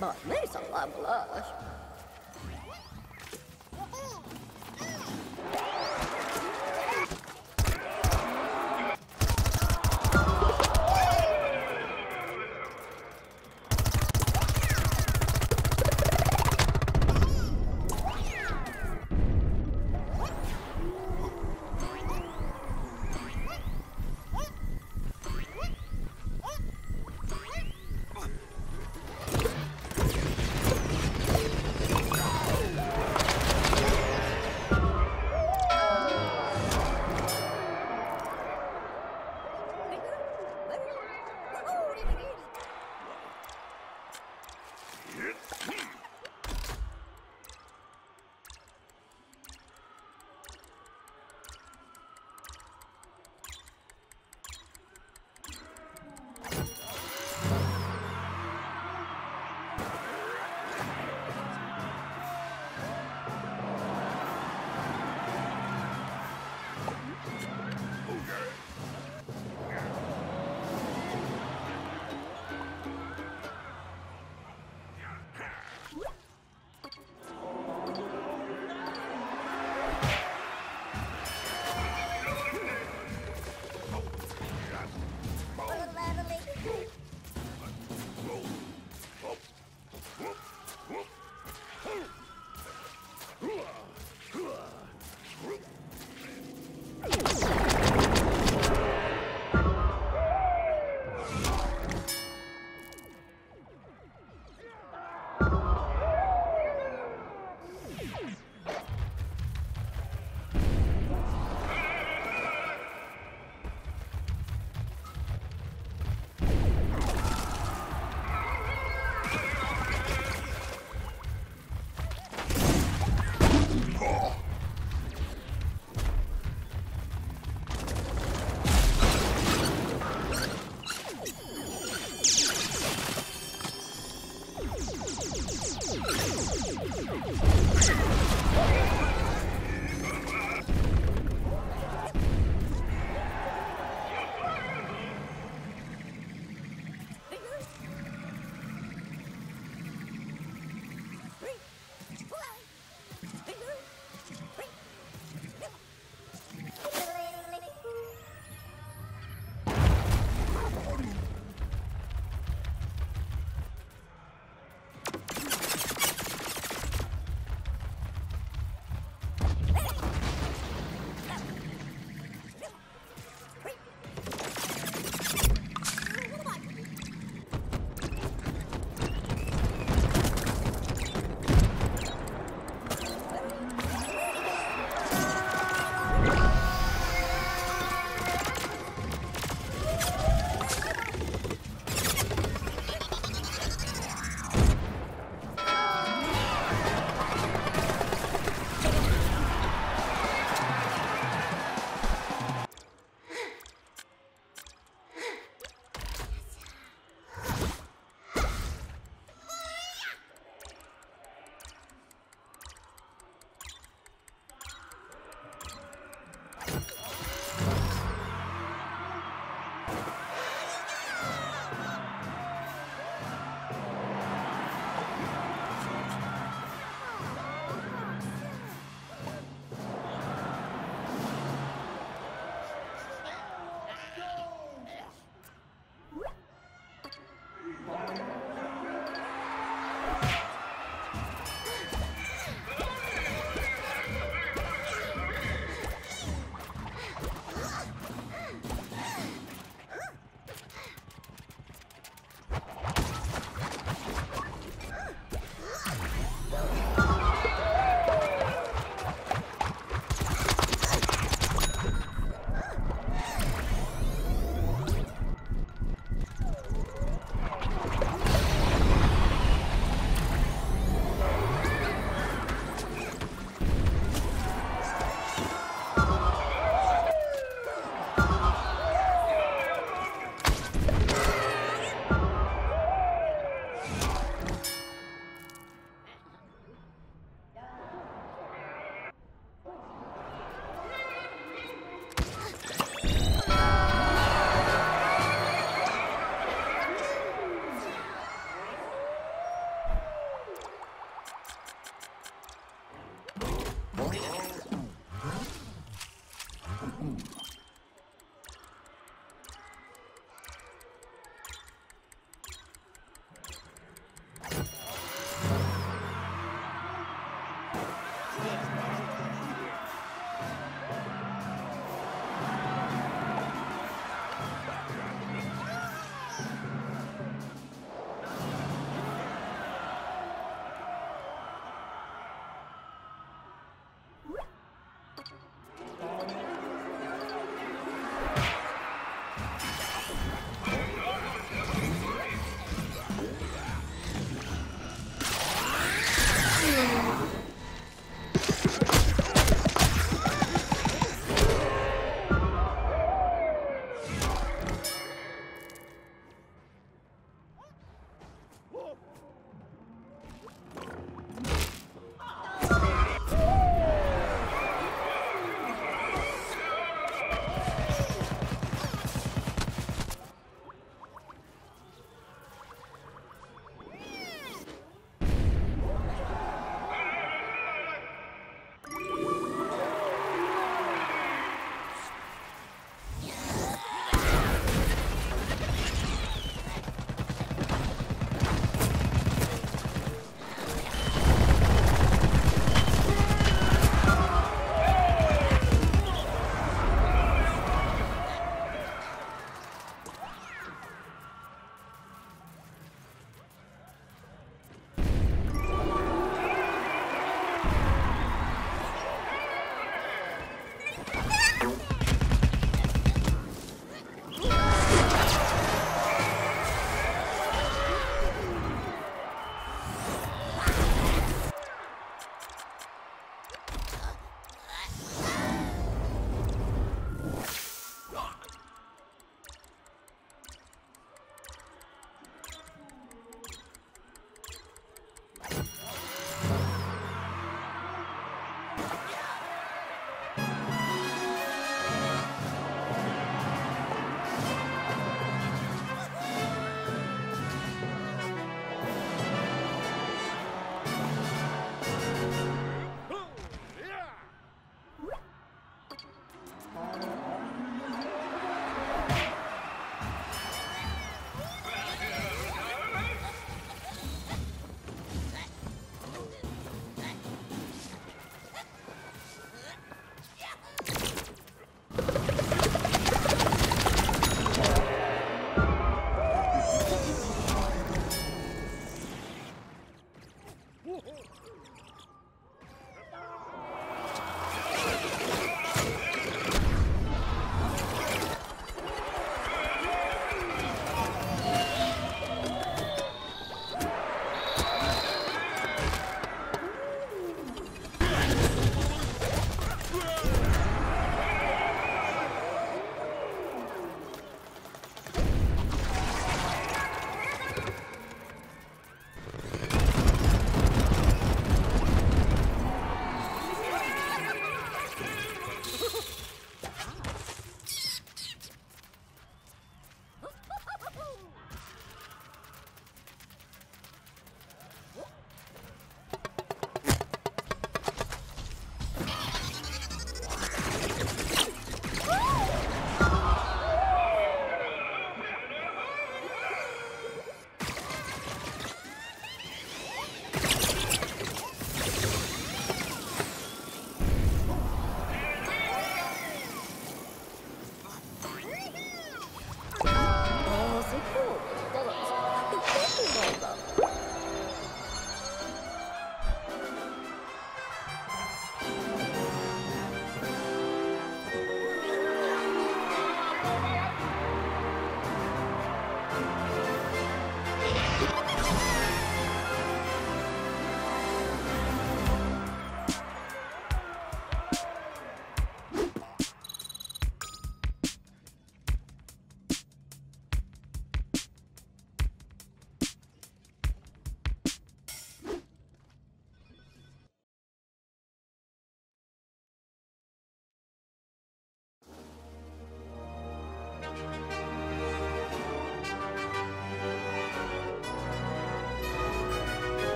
but these are lovely. Action!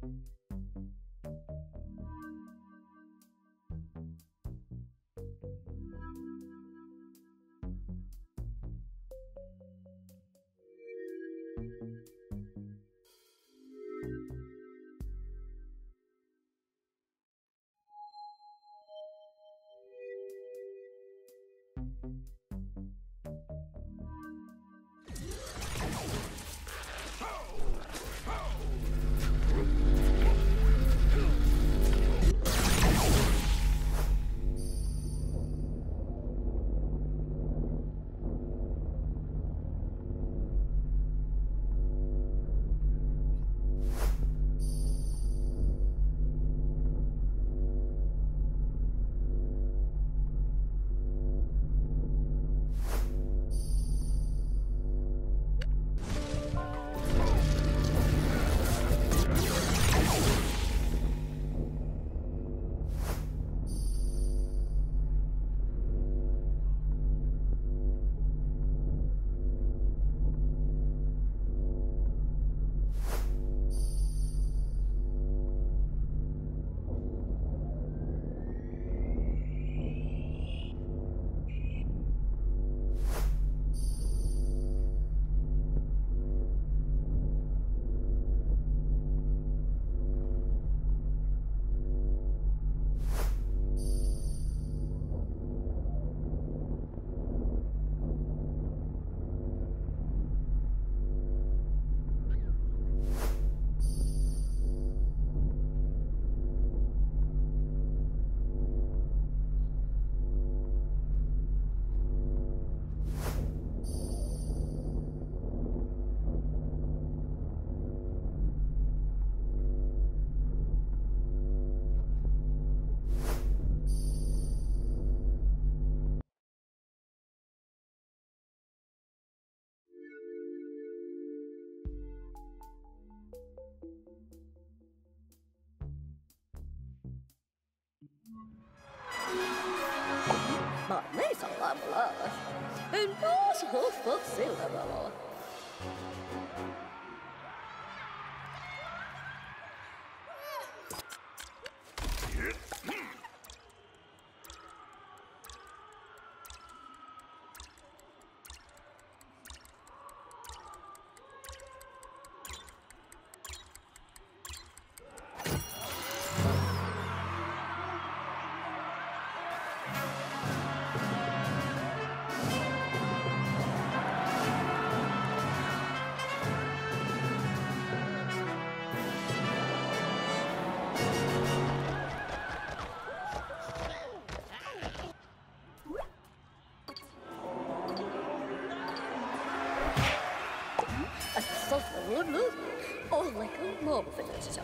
Maar Een boos hoofd Sẽ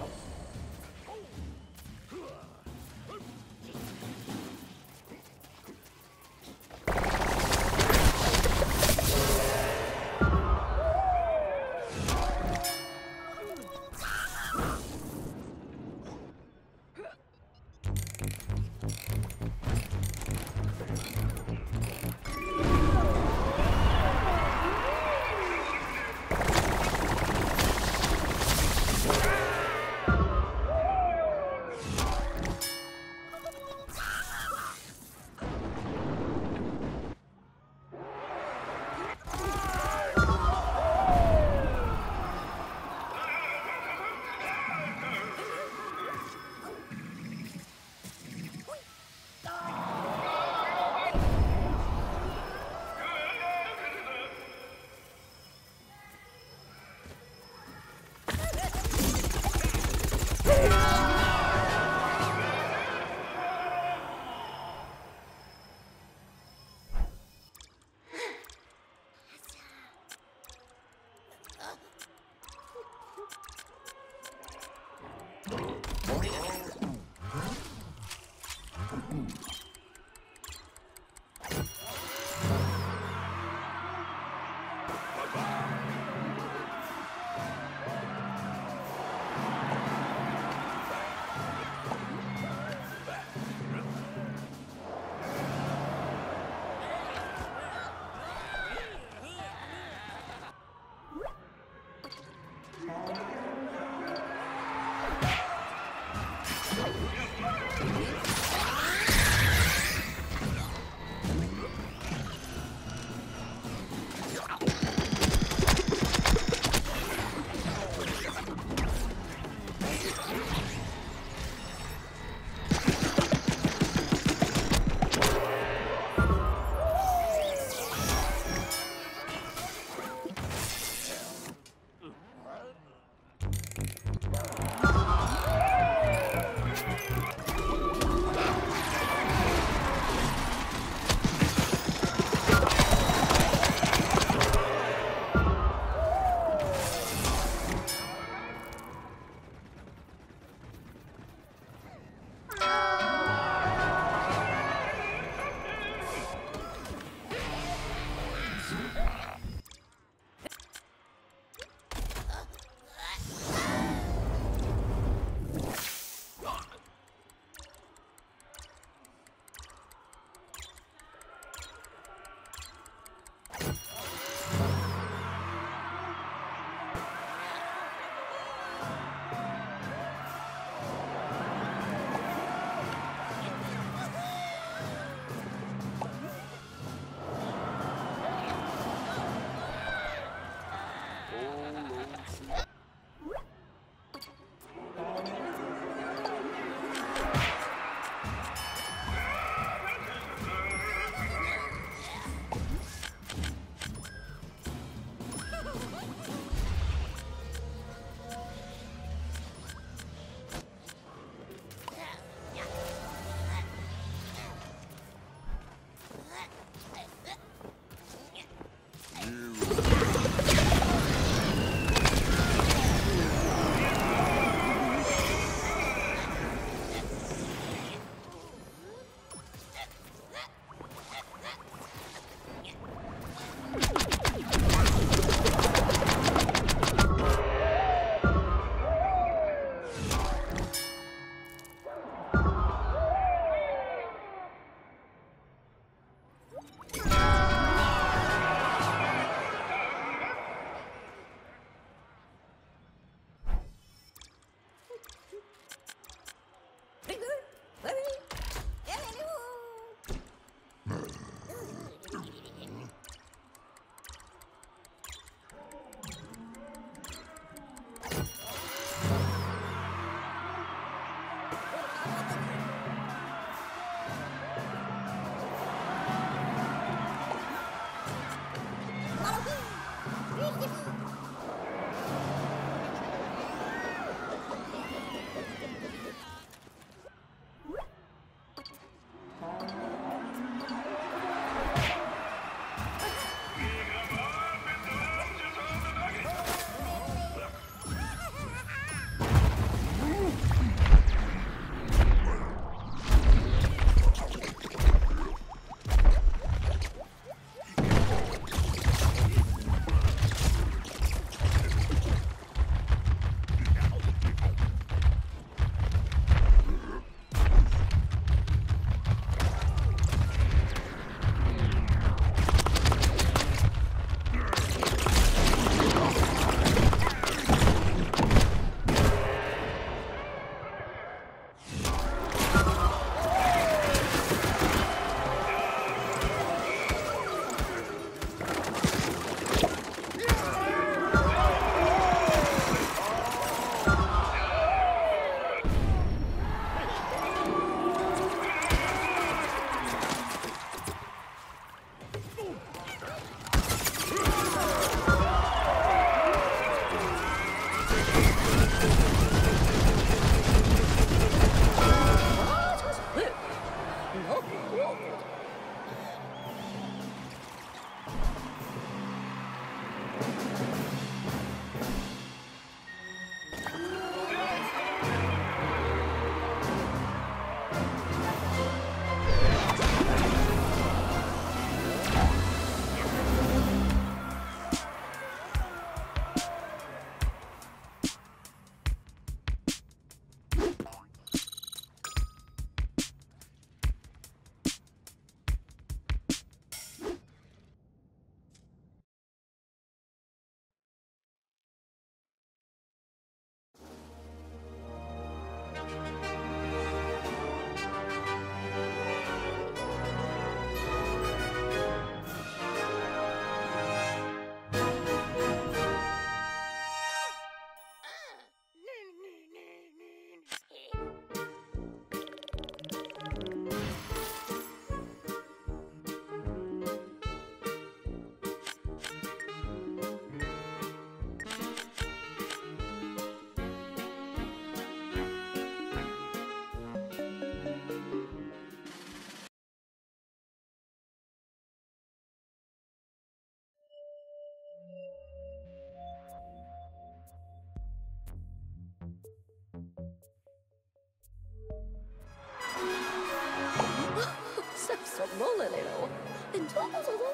走走走。